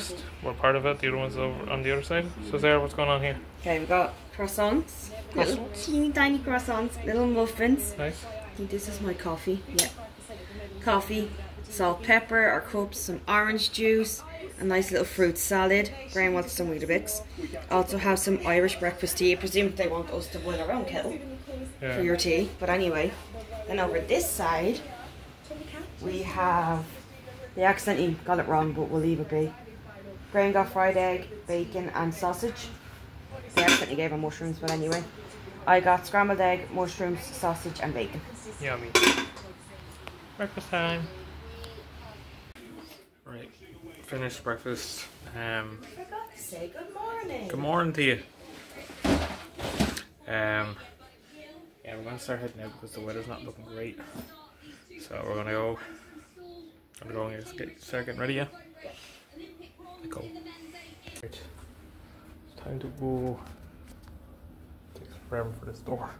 breakfast. We're part of it. The other one's over on the other side. So Sarah, what's going on here? Okay, we've got croissants, little teeny tiny croissants, little muffins. Nice. I think this is my coffee. Yeah. Coffee, salt, pepper, our cups, some orange juice, a nice little fruit salad. Graeme wants some Weetabix. Also have some Irish breakfast tea. I presume they want us to boil our own kettle for your tea. But anyway, then over this side, we have. They accidentally got it wrong, but we'll leave it be. Graeme got fried egg, bacon, and sausage. They accidentally gave him mushrooms, but anyway. I got scrambled egg, mushrooms, sausage, and bacon. Yummy. Breakfast time. Right. Finished breakfast. Um, forgot to say good morning. good morning to you. Um, yeah, we're gonna start heading out because the weather's not looking great. So we're gonna go. I'm Gonna go and get, start getting ready. Yeah. Let's go. Right. It's time to go. Takes forever for this door.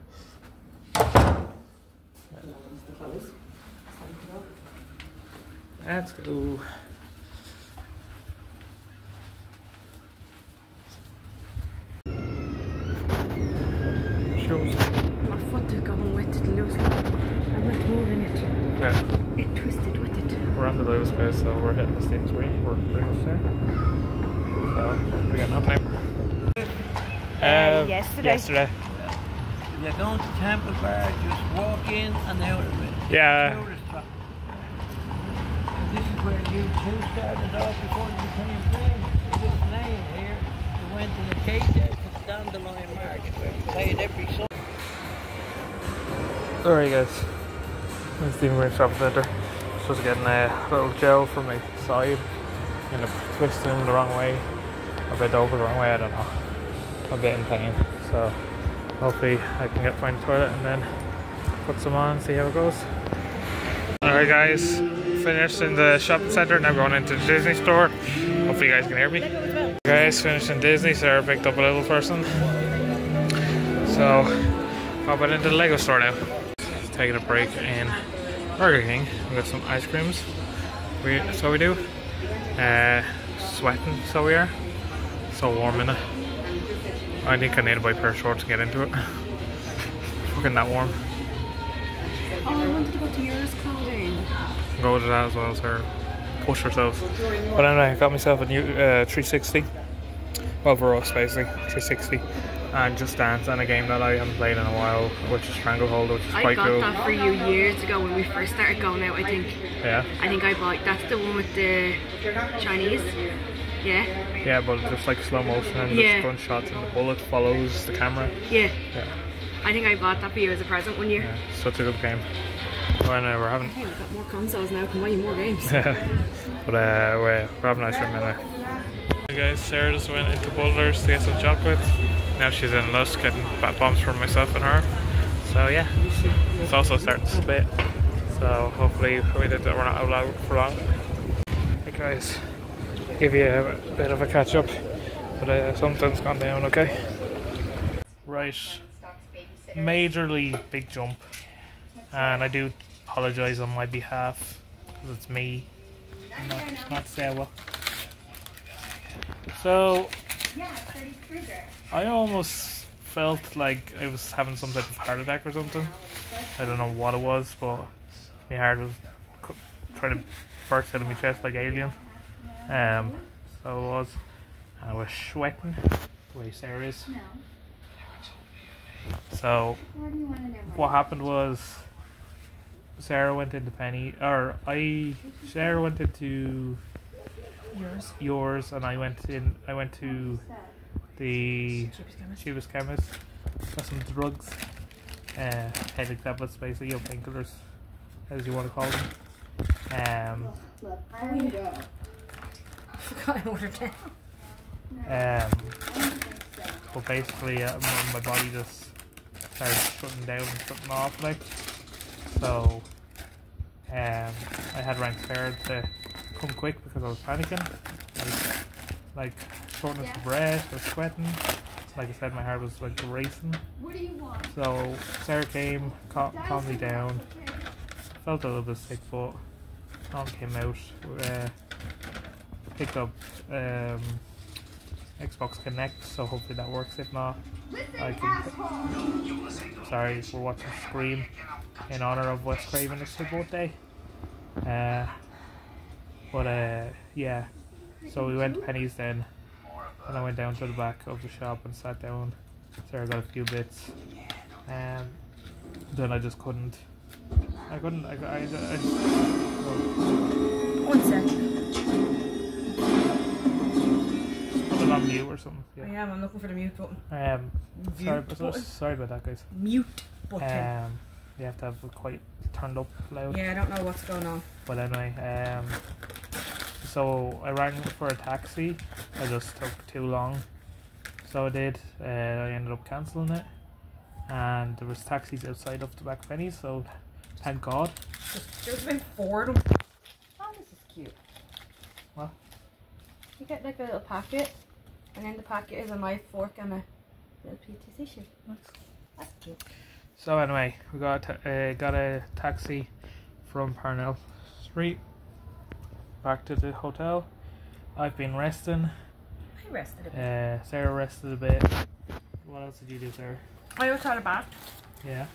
Let's go. Shows. My foot is going wet to lose. I went moving it. Yeah, It twisted with it. we're on the Lewis place, so we're hitting the stage green. We're pretty much there. So, we got nothing. Yesterday. Yesterday. You're going to Temple Bar, just walk in and out of it. Yeah. This is where you two started off before you became famous. This lane here, you went to the cage out to Dandelion Market where you played every Sunday. Alright guys, it's the Marine Shopping Centre. Just getting a little gel for my side. End up twisting them the wrong way. I bent over the wrong way, I don't know. I'm a bit in pain. So hopefully I can get find a toilet and then put some on see how it goes. Alright guys, finished in the shopping centre, now going into the Disney store. Hopefully you guys can hear me. Guys, finished in Disney, Sarah picked up a little person. So, hopping into the Lego store now taking a break in Burger King. We got some ice creams. We so we do. Uh, sweating, so we are. So warm in it. I think I need to buy a pair of shorts to get into it. Fucking that warm. Oh, I wanted to go to yours clothing. Go to that as well, so push ourselves. But anyway, I got myself a new uh, 360. Well, for us, basically, 360. And Just Dance and a game that I haven't played in a while, which is Stranglehold, which is I quite got cool. that for you years ago when we first started going out, I think. Yeah. I think I bought that's the one with the Chinese. Yeah. Yeah, but just like slow motion and Yeah. just gunshots and the bullet follows the camera. Yeah. Yeah, I think I bought that for you as a present one year. yeah such a good game. Well, anyway, we're having, we've got more consoles now, can buy you more games. Yeah. But uh, we're, we're having ice cream anyway. Hey guys, Sarah just went into Butlers to get some chocolates. Now she's in Lush getting bat bombs for myself and her. So yeah, it's also starting to spit. So hopefully we did that we're not out loud for long. Hey guys, give you a bit of a catch up, but uh, something's gone down. Okay. Right, majorly big jump, and I do apologise on my behalf because it's me, not, not Sarah. So I almost felt like I was having some type of heart attack or something. I don't know what it was, but my heart was trying to burst out of my chest like alien. Um, so it was. I was sweating the way Sarah is. So what happened was Sarah went into Penny, or I Sarah went into Yours. yours, and I went in. I went to the cheapest chemist. Got some drugs, uh, headache tablets, basically, or painkillers, as you want to call them. Um, I ordered it. um, but basically, uh, my, my body just started shutting down and shutting off, like. So, um, I had rang Sarah to come quick because I was panicking. Like, like shortness of breath, or sweating. Like I said, my heart was like racing. So Sarah came, cal- calmed me down. Felt a little bit sick, but Tom came out. Uh, picked up um, Xbox Kinect, so hopefully that works. If not, I can. Sorry, we're watching Scream in honor of Wes Craven. It's his birthday. Uh, but uh, yeah, so we went to Penneys then, and I went down to the back of the shop and sat down. Sarah got a few bits, and then I just couldn't. I couldn't. I, I, I just. One sec. Mute or something. I Yeah. am. I'm looking for the mute button. Um. Sorry, Mute so, button. sorry about that, guys. Mute button. Um. You have to have it quite turned up loud. yeah, I don't know what's going on. But anyway, um, so I rang for a taxi. I just took too long, so I did. Uh, I ended up cancelling it, and there was taxis outside of the back penny. So thank God. There's been four of them. Oh, this is cute. What? You get like a little packet, and in the packet is a knife, fork, and a little piece of tissue. That's cute. So anyway, we got a uh, got a taxi from Parnell Street back to the hotel. I've been resting. I rested a bit. Uh, Sarah rested a bit. What else did you do, Sarah? I also had a bath Yeah.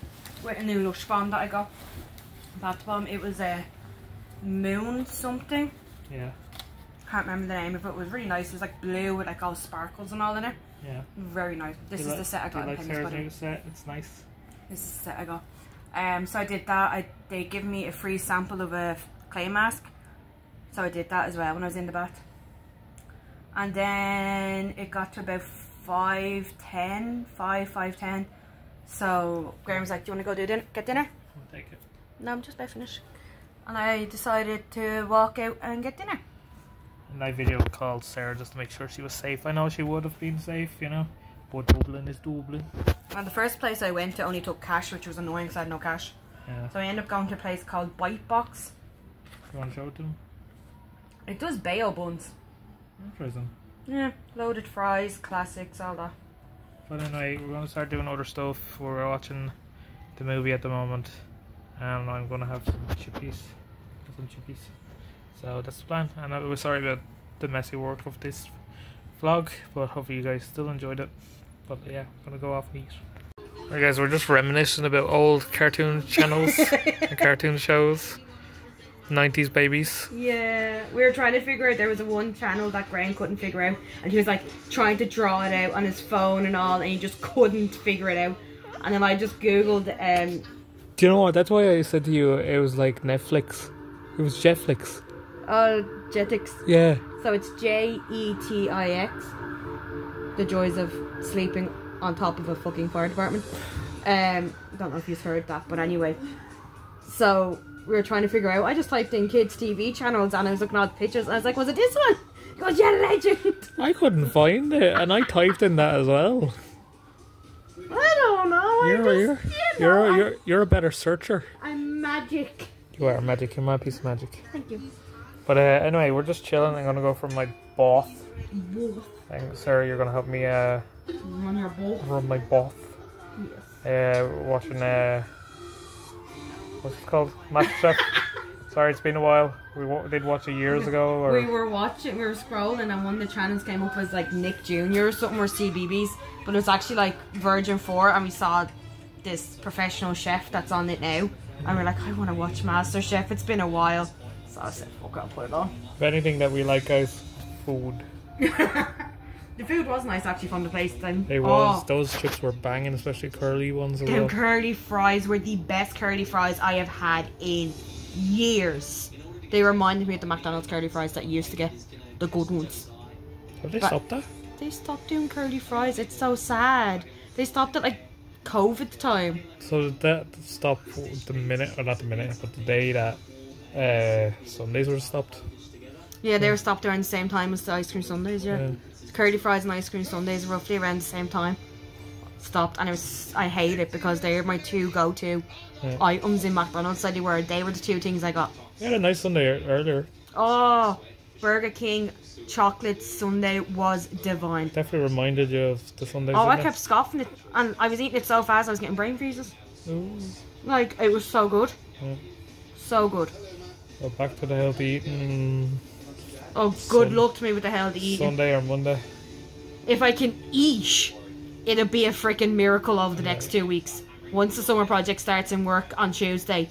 with a new Lush bomb that I got. Bath bomb. It was a moon something. Yeah. Can't remember the name of it. It was really nice. It was like blue with like all sparkles and all in it. Yeah. Very nice. This Do is you the set I got in like Sarah's new set? It's nice. This is the set I got. Um, so I did that. I they give me a free sample of a clay mask, so I did that as well when I was in the bath. And then it got to about five ten, five five ten. So Graeme was like, "Do you want to go do dinner? Get dinner?" I'll take it. No, I'm just about finished. And I decided to walk out and get dinner. I video called Sarah just to make sure she was safe. I know she would have been safe, you know, but Dublin is Dublin. And the first place I went to only took cash, which was annoying because I had no cash. Yeah. So I ended up going to a place called Bite Box. You want to show it to them? It does bao buns. Interesting. Yeah, loaded fries, classics, all that. But anyway, we're going to start doing other stuff. We're watching the movie at the moment, and I'm going to have some chippies. Some chippies. So that's the plan. And I was sorry about the messy work of this vlog, but hopefully you guys still enjoyed it. But yeah, I'm going to go off and eat. Alright guys, we're just reminiscing about old cartoon channels and cartoon shows. 90s babies. Yeah, we were trying to figure out. There was a one channel that Graeme couldn't figure out, and he was like trying to draw it out on his phone and all, and he just couldn't figure it out. And then I just googled um, Do you know what? That's why I said to you it was like Netflix. It was Jetflix. Uh, Jetix. Yeah. So it's J E T I X. The joys of sleeping on top of a fucking fire department. Um, don't know if you've heard that, but anyway. So we were trying to figure out. I just typed in kids TV channels and I was looking at the pictures and I was like, was it this one? He goes, yeah, legend. I couldn't find it, and I typed in that as well. I don't know. You're you're just, you you're a, you're you're a better searcher. I'm magic. You are magic. You're my piece of magic. Thank you. But uh, anyway, we're just chilling. I'm gonna go for my bath. And Sarah, you're gonna help me uh, On your bowl. run my bath. Uh, watching uh, what's it called? MasterChef. Sorry, it's been a while. We did watch it years ago. Or We were watching, we were scrolling, and one of the channels came up as like Nick Jr. or something, or CBBS, but it was actually like Virgin 4, and we saw this professional chef that's on it now, and we're like, I want to watch Master Chef. It's been a while, so I said, fuck, I'll put it on. if anything that we like, guys, food. The food was nice actually from the place then. It was. Oh. Those chips were banging, especially curly ones as Them well. curly fries were the best curly fries I have had in years. They reminded me of the McDonald's curly fries that you used to get, the good ones. Have they But- stopped that? They stopped doing curly fries. It's so sad. They stopped at like COVID time. So did that stop the minute, or not the minute, but the day that uh, sundaes were stopped? Yeah, they were stopped around the same time as the ice cream sundaes. Yeah, Yeah. curly fries and ice cream sundaes roughly around the same time. Stopped, and it was I hate it because they are my two go-to Yeah. items in McDonald's. They were. They were the two things I got. We had a nice sundae ear- earlier. Oh, Burger King chocolate sundae was divine. Definitely reminded you of the sundaes. Oh, I kept scoffing it, and I was eating it so fast I was getting brain freezes. Ooh. Like it was so good, Yeah. so good. So back to the healthy eating. Oh, good Sun- luck to me with the healthy eating. eat. Sunday or Monday. If I can eat, it'll be a freaking miracle over the next two weeks. Once the summer project starts in work on Tuesday,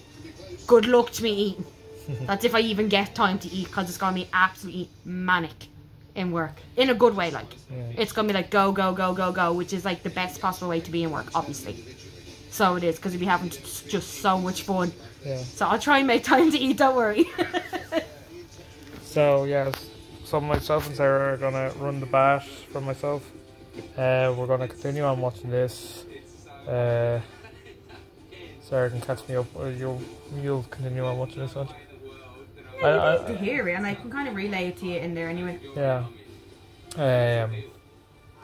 good luck to me eating. That's if I even get time to eat, because it's gonna be absolutely manic in work. In a good way, like. Yeah. It's gonna be like go, go, go, go, go, which is like the best possible way to be in work, obviously. So it is, because you'll be having just so much fun. Yeah. So I'll try and make time to eat, don't worry. So yeah, so myself and Sarah are gonna run the bash for myself. Uh, we're gonna continue on watching this. Uh, Sarah can catch me up, or you'll you'll continue on watching this one. Yeah, I, to hear it, and I can kind of relay it to you in there anyway. yeah. Um.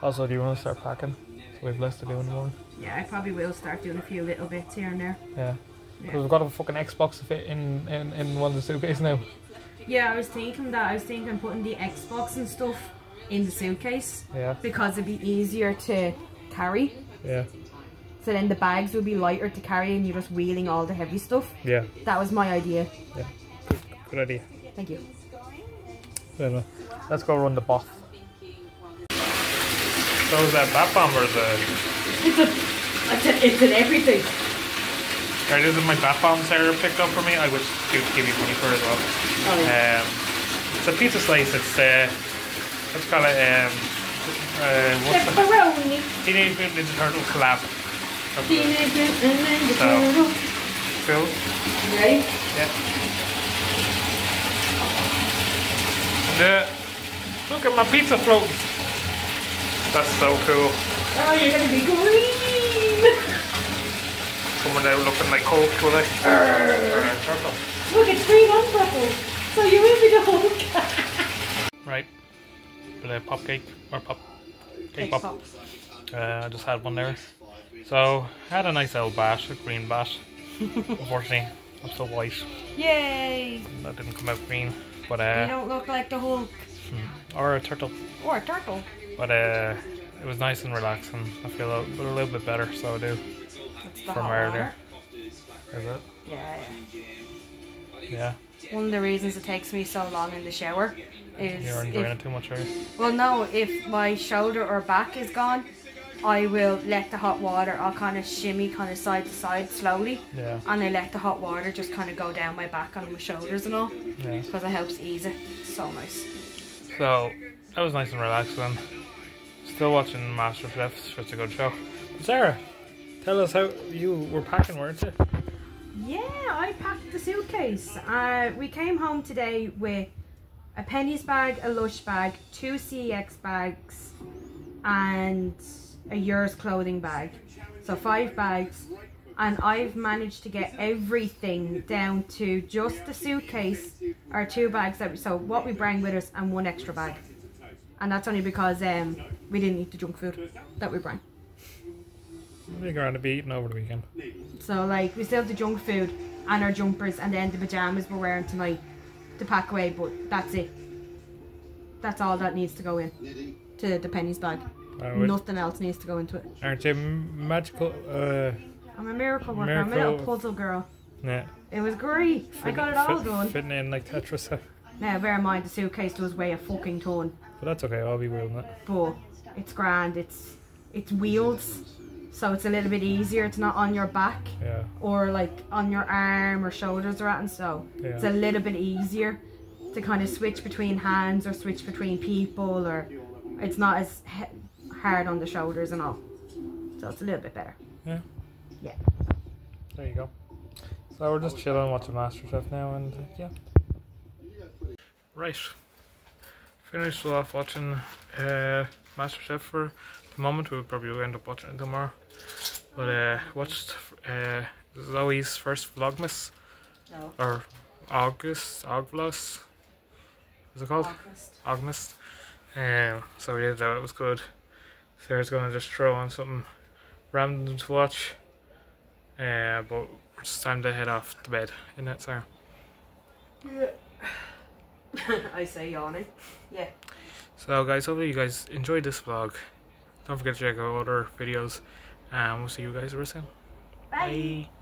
Also, do you want to start packing? So we've less to do in the morning. Yeah, I probably will start doing a few little bits here and there. Yeah. Yeah. Because we've got a fucking Xbox to fit in, in, in one of the suitcases now. Yeah, I was thinking that. I was thinking putting the Xbox and stuff in the suitcase Yeah. because it'd be easier to carry. Yeah. So then the bags would be lighter to carry and you're just wheeling all the heavy stuff. Yeah. That was my idea. Yeah. Good idea. Thank you. Anyway, let's go run the boss. So is that bat bomb or the? It's a, it's, a, it's an everything. Right, this is my bat bomb Sarah picked up for me. I would give you money for it as well. Oh, yeah. Um, it's a pizza slice. It's uh, let's call it um, uh, what's the Pepperoni. Teenage Mutant Ninja Turtle collab. It is. Teenage Mutant Ninja So- Turtle. Cool. Ready? Yeah. The, look at my pizza floating. That's so cool. Oh, you're gonna be green. Coming out looking like Hulk, will they? A. Look, it's green and purple. So you will be the Hulk. Right. Bit of pop cake or pop cake Cake pop. pop. Uh, I just had one there. So had a nice old bash, a green bash. Unfortunately, I'm still white. Yay! That didn't come out green. But uh, You don't look like the Hulk or a turtle. or a turtle. But uh, it was nice and relaxing. I feel a, a little bit better, so I do. From earlier. Is it? Yeah, Yeah. One of the reasons it takes me so long in the shower is You're enjoying if, it too much, are you? well, no, if my shoulder or back is gone, I will let the hot water. I'll kind of shimmy, kind of side to side slowly, Yeah. and I let the hot water just kind of go down my back and my shoulders and all, Yeah. because it helps ease it. So nice. So that was nice and relaxing. Still watching MasterChef. It's just a good show. Sarah, tell us how you were packing, weren't you? Yeah, I packed the suitcase. Uh, we came home today with a Penneys bag, a lush bag, two CEX bags, and a yours clothing bag. So five bags. And I've managed to get everything down to just the suitcase, or two bags. That we, so what we bring with us, and one extra bag. And that's only because um, we didn't eat the junk food that we brought. We're going to be eating over the weekend. So like we still have the junk food and our jumpers and then the pajamas we're wearing tonight to pack away, but that's it. That's all that needs to go in to the Penneys bag. Nothing else needs to go into it. aren't you magical? Uh, I'm a miracle worker. I'm a little puzzle girl. yeah. It was great. I got it all fit- done. Fitting in like Tetris. Now bear in mind the suitcase does weigh a fucking ton, But that's okay. I'll be wielding it. but it's grand. It's it's wheels, so it's a little bit easier. It's not on your back. Yeah. or like on your arm or shoulders or anything. So it's a little bit easier to kind of switch between hands or switch between people, or it's not as he- hard on the shoulders and all. So it's a little bit better. Yeah. Yeah. There you go. So we're just chilling, watching MasterChef now, and uh, yeah. Right. Finished off watching uh, MasterChef for the moment. We'll probably end up watching it tomorrow. But uh, watched uh, Zoe's first Vlogmas No. or August Augvlos. What's it called? August. Um, so we did that. It was good. Sarah's gonna just throw on something random to watch. Uh, but it's time to head off to bed. Isn't it, Sarah? I say yawning. Yeah. So, guys, hopefully you guys enjoyed this vlog. Don't forget to check out other videos, and we'll see you guys real soon. Bye. Bye.